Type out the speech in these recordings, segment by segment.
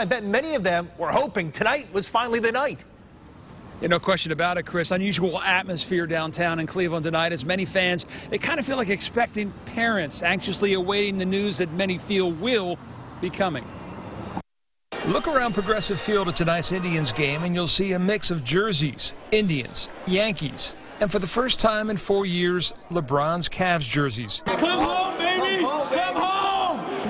I bet many of them were hoping tonight was finally the night. Yeah, no question about it, Chris. Unusual atmosphere downtown in Cleveland tonight as many fans, they kind of feel like expecting parents anxiously awaiting the news that many feel will be coming. Look around Progressive Field at tonight's Indians game and you'll see a mix of jerseys, Indians, Yankees, and for the first time in four years, LeBron's Cavs jerseys. Come home, baby! Come home!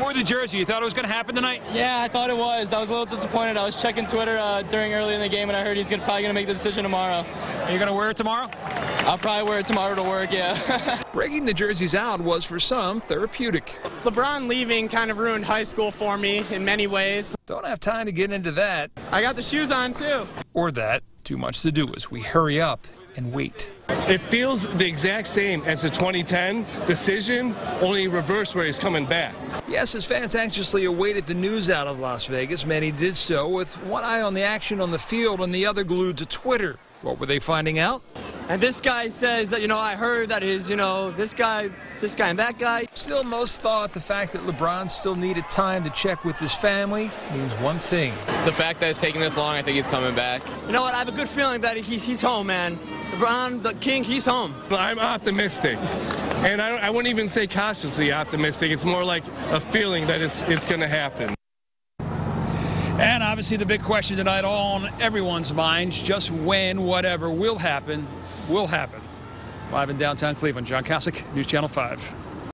More the jersey. You thought it was going to happen tonight? Yeah, I thought it was. I was a little disappointed. I was checking Twitter uh, during early in the game, and I heard he's gonna, probably going to make the decision tomorrow. Are you going to wear it tomorrow? I'll probably wear it tomorrow to work, yeah. Breaking the jerseys out was for some therapeutic. LeBron leaving kind of ruined high school for me in many ways. Don't have time to get into that. I got the shoes on too. Or that. Too much to do as we hurry up and wait. It feels the exact same as the 2010 decision, only reverse where he's coming back. Yes, as fans anxiously awaited the news out of Las Vegas, many did so with one eye on the action on the field and the other glued to Twitter. What were they finding out? And this guy says that, you know, I heard that his, you know, this guy, this guy and that guy. Still, most thought the fact that LeBron still needed time to check with his family means one thing. the fact that it's taking this long, I think he's coming back. You know what? I have a good feeling that he's, he's home, man. LeBron, the king, he's home. I'm optimistic. And I, I wouldn't even say cautiously optimistic. It's more like a feeling that it's, it's going to happen. And obviously, the big question tonight on everyone's minds just when whatever will happen, will happen. Live in downtown Cleveland, John Kosich, News Channel 5.